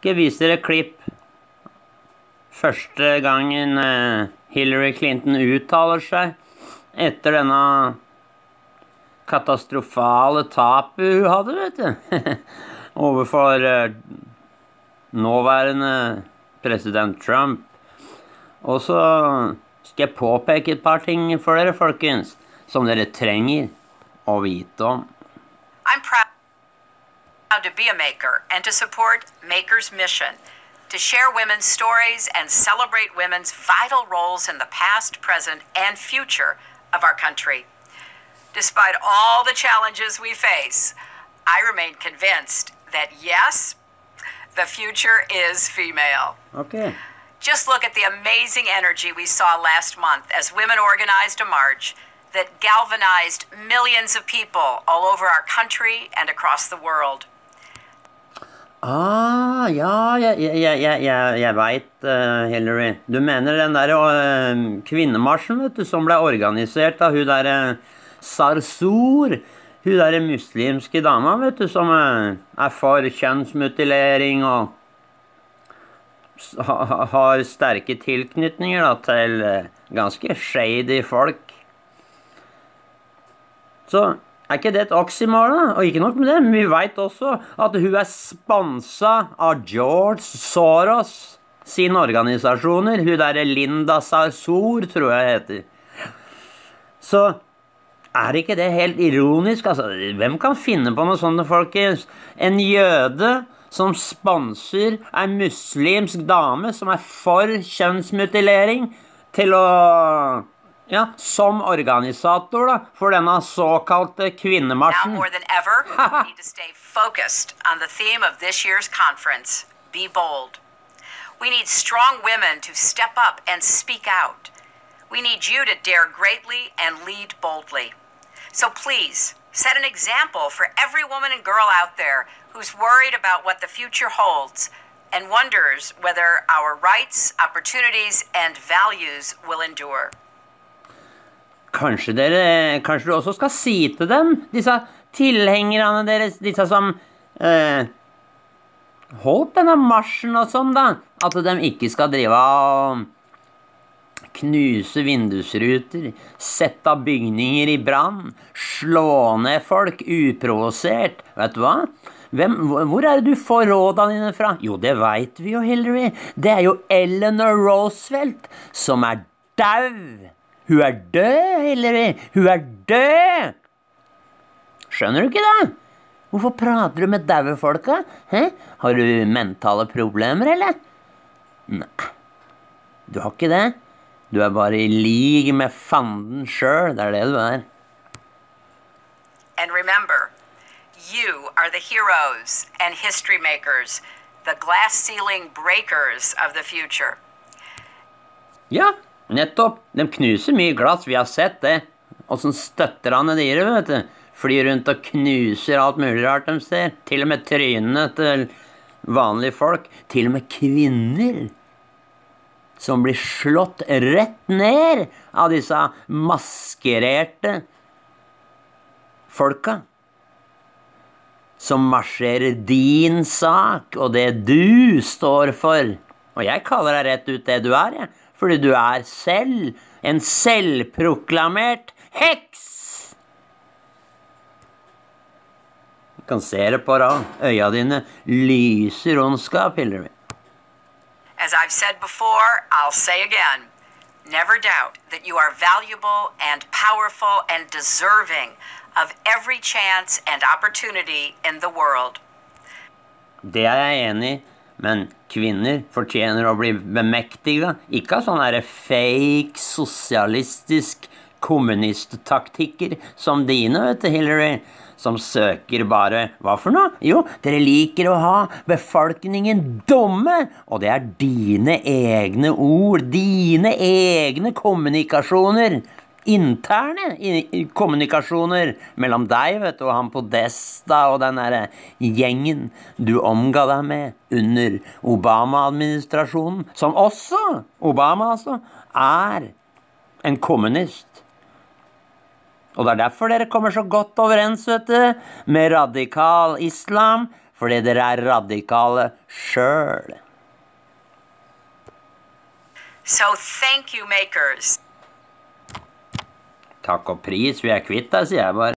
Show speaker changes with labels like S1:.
S1: Skal jeg vise dere et klipp. Første gangen eh, Hillary Clinton uttaler seg etter denne katastrofale tapet hun hadde, vet du. Overfor eh, nåværende president Trump. Og så skal jeg påpeke et par ting for dere, folkens, som dere trenger å vite om.
S2: I'm proud to be a maker and to support Maker's mission to share women's stories and celebrate women's vital roles in the past, present, and future of our country. Despite all the challenges we face, I remain convinced that yes, the future is female.
S1: Ok.
S2: Just look at the amazing energy we saw last month as women organized a march that galvanized millions of people all over our country and across the world.
S1: Ah, ja, jeg, jeg, jeg, jeg, veit, Hillary. Du mener den der eh, kvinnemarsjen, vet du, som ble organisert av hun derre Sarsour. Hun derre muslimske dama, vet du, som eh, er for kjønnsmutilering og har sterke tilknytninger da, til eh, ganske shady folk. Så er ikke det et oksymoron? Og ikke nok med det, men vi veit også at hun er sponsa av George Soros sine organisasjoner. Hun derre Linda Sarsour, tror jeg heter. Så er ikke det helt ironisk? Altså, hvem kan finne på noe sånt, folkens? En jøde som sponser ei muslimsk dame som er for kjønnsmutilering, til å Ja, som organisator, da, for denne såkalte
S2: Now
S1: kvinnemarsjen.
S2: more than ever, we need to stay focused on the theme of this year's conference Be Bold. We need strong women to step up and speak out. We need you to dare greatly and lead boldly. So please, set an example for every woman and girl out there who's worried about what the future holds and wonders whether our rights, opportunities, and values will endure.
S1: Kanskje dere Kanskje du også skal si til dem, disse tilhengerne deres, disse som eh, holdt denne marsjen og sånn, da, at de ikke skal drive og knuse vindusruter, sette bygninger i brann, slå ned folk uprovosert. Vet du hva? Hvem, hvor er det du får rådene dine fra? Jo, det veit vi jo, Hillary. Det er jo Eleanor Roosevelt, som er dau. Hun er død, Hillary. Hun er død! Skjønner du ikke det? Hvorfor prater du med daue folka? Hæ? Har du mentale problemer, eller? Nei, du har ikke det. Du er bare i lig med fanden sjøl. Det er det du er.
S2: And remember, you are the heroes and history makers, the glass ceiling breakers of the future.
S1: Ja, nettopp. De knuser mye glass. Vi har sett det. Åssen støtterne deres, vet du. Flyr rundt og knuser alt mulig rart de ser. Til og med trynene til vanlige folk. Til og med kvinner. Som blir slått rett ned av disse maskererte folka. Som marsjerer din sak og det du står for. Og jeg kaller deg rett ut det du er, jeg. Fordi du er selv en selvproklamert heks. Du kan se det på deg. Øya dine lyser ondskap, Hillary.
S2: As I've said before, I'll say again never doubt that you are valuable and powerful and deserving of every chance and opportunity in the world.
S1: Det er jeg enig i, men kvinner fortjener å bli bemektiga. Ikke av sånne fake sosialistisk kommunisttaktikker som dine, vet du, Hillary. Som søker bare Hva for noe? Jo, dere liker å ha befolkningen dumme! Og det er dine egne ord, dine egne kommunikasjoner. Interne kommunikasjoner mellom deg vet du, og han Podesta og den derre gjengen du omga deg med under Obama-administrasjonen, som også, Obama altså, er en kommunist. Og det er derfor dere kommer så godt overens, vet du, med radikal islam. fordi dere er radikale sjøl.
S2: So thank you, makers.
S1: Takk og pris, vi er kvitt deg, sier jeg bare.